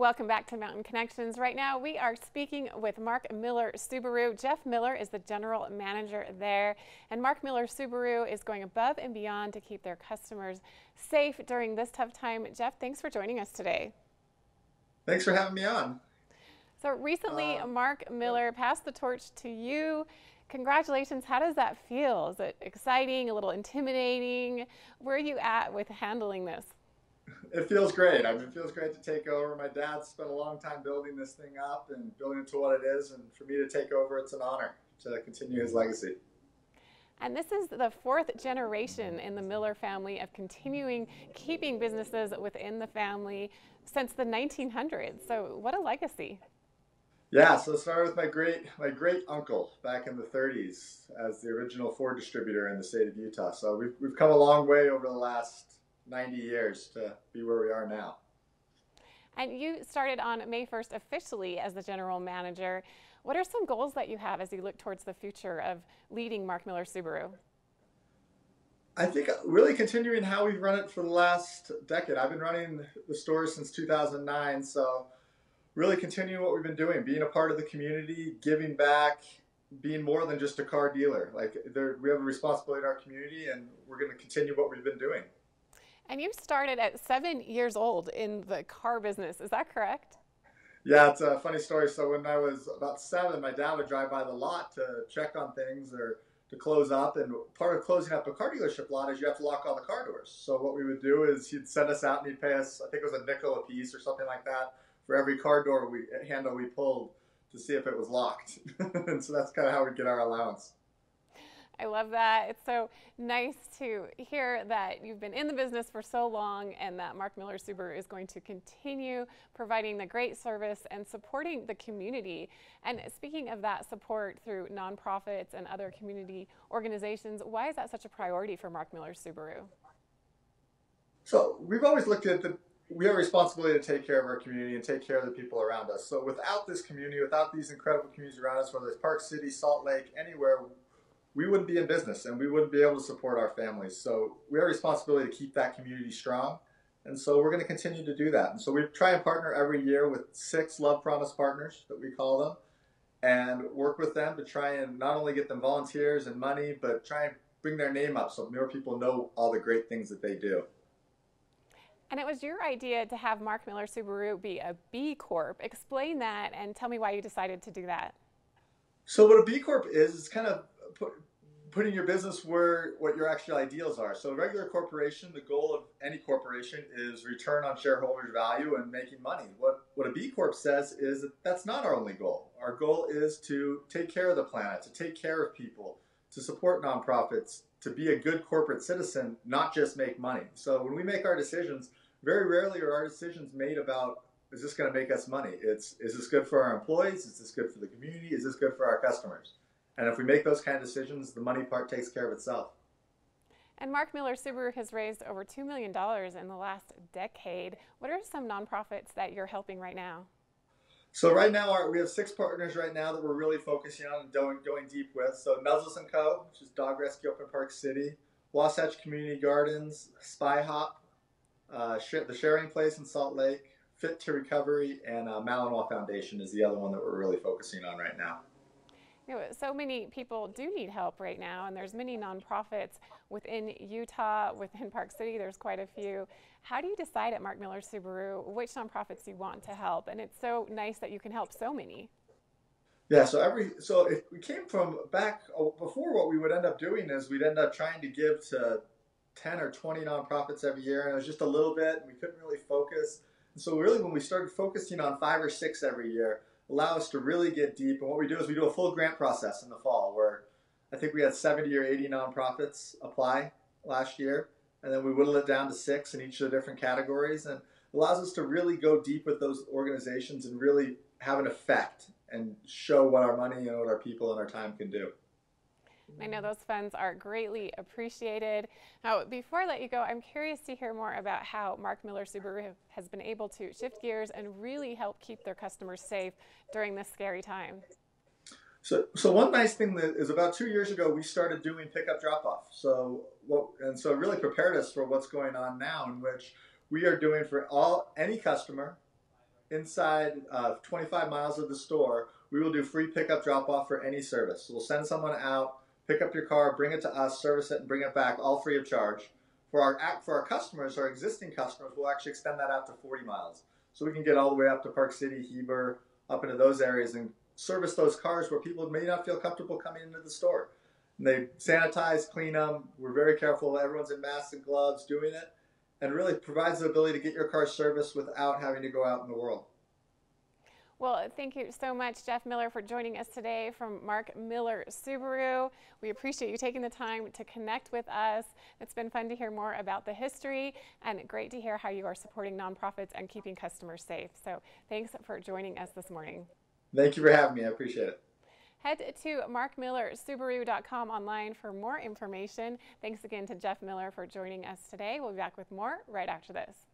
Welcome back to Mountain Connections. Right now, we are speaking with Mark Miller Subaru. Jeff Miller is the general manager there, and Mark Miller Subaru is going above and beyond to keep their customers safe during this tough time. Jeff, thanks for joining us today. Thanks for having me on. So recently, uh, Mark Miller passed the torch to you. Congratulations. How does that feel? Is it exciting, a little intimidating? Where are you at with handling this? It feels great. I mean, it feels great to take over. My dad spent a long time building this thing up and building it to what it is, and for me to take over, it's an honor to continue his legacy. And this is the fourth generation in the Miller family of continuing keeping businesses within the family since the 1900s. So, what a legacy! Yeah, so it started with my great my great uncle back in the 30s as the original Ford distributor in the state of Utah. So we've we've come a long way over the last 90 years to be where we are now. And you started on May 1st officially as the general manager. What are some goals that you have as you look towards the future of leading Mark Miller Subaru? I think uh, really continuing how we've run it for the last decade. I've been running the store since 2009, so really continuing what we've been doing, being a part of the community, giving back, being more than just a car dealer. Like there, we have a responsibility in our community, and we're going to continue what we've been doing. And you started at seven years old in the car business. Is that correct? Yeah, it's a funny story. So when I was about seven, my dad would drive by the lot to check on things or to close up. And part of closing up a car dealership lot is you have to lock all the car doors. So what we would do is he'd send us out and he'd pay us, I think it was a nickel a piece or something like that, for every car door we handle we pulled to see if it was locked. and so that's kind of how we get our allowance. I love that. It's so nice to hear that you've been in the business for so long and that Mark Miller Subaru is going to continue providing the great service and supporting the community. And speaking of that support through nonprofits and other community organizations, why is that such a priority for Mark Miller Subaru? So we've always looked at the we have a responsibility to take care of our community and take care of the people around us. So without this community, without these incredible communities around us, whether it's Park City, Salt Lake, anywhere, we wouldn't be in business and we wouldn't be able to support our families. So we have a responsibility to keep that community strong. And so we're going to continue to do that. And so we try and partner every year with six Love Promise partners that we call them and work with them to try and not only get them volunteers and money, but try and bring their name up so more people know all the great things that they do. And it was your idea to have Mark Miller Subaru be a B Corp. Explain that and tell me why you decided to do that. So what a B Corp is, is kind of put, putting your business where what your actual ideals are. So, a regular corporation, the goal of any corporation is return on shareholders' value and making money. What what a B Corp says is that that's not our only goal. Our goal is to take care of the planet, to take care of people, to support nonprofits, to be a good corporate citizen, not just make money. So, when we make our decisions, very rarely are our decisions made about is this going to make us money? It's is this good for our employees? Is this good for the community? Is this good for our customers? And if we make those kind of decisions, the money part takes care of itself. And Mark Miller Subaru has raised over $2 million in the last decade. What are some nonprofits that you're helping right now? So right now, our, we have six partners right now that we're really focusing on and going, going deep with. So Nuzzles & Co., which is dog rescue up in Park City, Wasatch Community Gardens, Spy Hop, uh, the Sharing Place in Salt Lake, Fit to Recovery, and uh, Malinois Foundation is the other one that we're really focusing on right now. You know, so many people do need help right now, and there's many nonprofits within Utah, within Park City. There's quite a few. How do you decide at Mark Miller Subaru which nonprofits you want to help? And it's so nice that you can help so many. Yeah, so every so if we came from back oh, before, what we would end up doing is we'd end up trying to give to ten or twenty nonprofits every year, and it was just a little bit, and we couldn't really focus. And so really, when we started focusing on five or six every year, allow us to really get deep. And what we do is we do a full grant process in the fall where I think we had 70 or 80 nonprofits apply last year. And then we whittle it down to six in each of the different categories and allows us to really go deep with those organizations and really have an effect and show what our money and what our people and our time can do. I know those funds are greatly appreciated. Now, before I let you go, I'm curious to hear more about how Mark Miller Subaru has been able to shift gears and really help keep their customers safe during this scary time. So, so one nice thing that is about two years ago, we started doing pickup drop off. So, what, and so it really prepared us for what's going on now, in which we are doing for all any customer inside uh, 25 miles of the store, we will do free pickup drop off for any service. So we'll send someone out, pick up your car, bring it to us, service it, and bring it back, all free of charge. For our for our customers, our existing customers, we'll actually extend that out to 40 miles, so we can get all the way up to Park City, Heber, up into those areas, and service those cars where people may not feel comfortable coming into the store. And they sanitize, clean them. We're very careful. Everyone's in masks and gloves doing it, and really provides the ability to get your car serviced without having to go out in the world. Well, thank you so much, Jeff Miller, for joining us today from Mark Miller Subaru. We appreciate you taking the time to connect with us. It's been fun to hear more about the history and great to hear how you are supporting nonprofits and keeping customers safe. So thanks for joining us this morning. Thank you for having me. I appreciate it. Head to markmillersubaru.com online for more information. Thanks again to Jeff Miller for joining us today. We'll be back with more right after this.